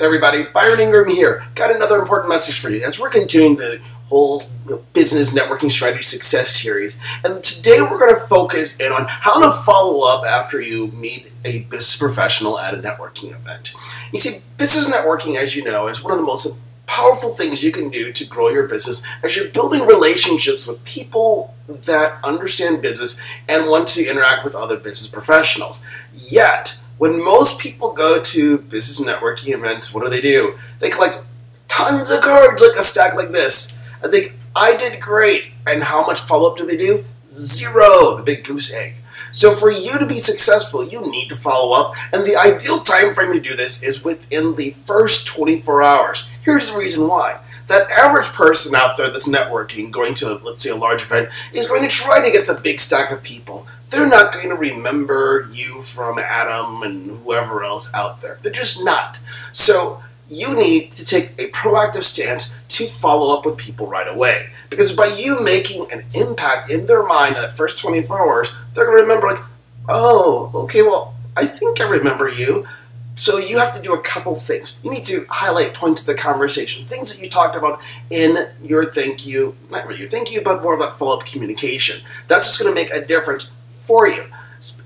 everybody. Byron Ingraham here. Got another important message for you as we're continuing the whole business networking strategy success series. And today we're going to focus in on how to follow up after you meet a business professional at a networking event. You see, business networking, as you know, is one of the most powerful things you can do to grow your business as you're building relationships with people that understand business and want to interact with other business professionals. Yet, when most people go to business networking events, what do they do? They collect tons of cards, like a stack like this. I think I did great. And how much follow up do they do? Zero, the big goose egg. So for you to be successful, you need to follow up, and the ideal time frame to do this is within the first 24 hours. Here's the reason why. That average person out there that's networking, going to, let's say, a large event, is going to try to get the big stack of people they're not going to remember you from Adam and whoever else out there. They're just not. So you need to take a proactive stance to follow up with people right away. Because by you making an impact in their mind that first 24 hours, they're going to remember, like, oh, okay, well, I think I remember you. So you have to do a couple things. You need to highlight points of the conversation, things that you talked about in your thank you, not really your thank you, but more of that follow up communication. That's just going to make a difference for you.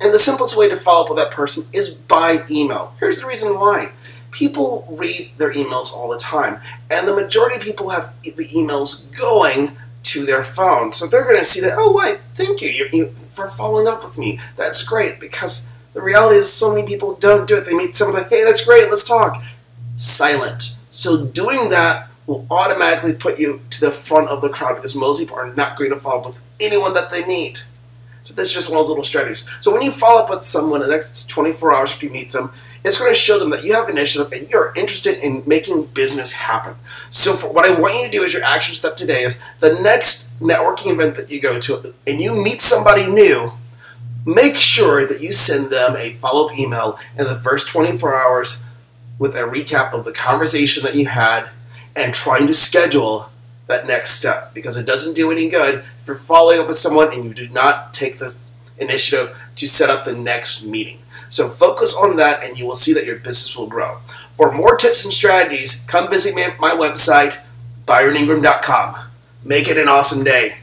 And the simplest way to follow up with that person is by email. Here's the reason why. People read their emails all the time, and the majority of people have the emails going to their phone. So they're going to see that, oh, why, thank you, you, you for following up with me. That's great, because the reality is so many people don't do it. They meet someone like, hey, that's great, let's talk. Silent. So doing that will automatically put you to the front of the crowd because most people are not going to follow up with anyone that they meet. So that's just one of those little strategies. So when you follow up with someone the next 24 hours after you meet them, it's going to show them that you have initiative and you're interested in making business happen. So what I want you to do as your action step today is the next networking event that you go to and you meet somebody new, make sure that you send them a follow-up email in the first 24 hours with a recap of the conversation that you had and trying to schedule that next step because it doesn't do any good if you're following up with someone and you do not take the initiative to set up the next meeting. So focus on that and you will see that your business will grow. For more tips and strategies, come visit me at my website, byroningraham.com. Make it an awesome day.